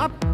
up.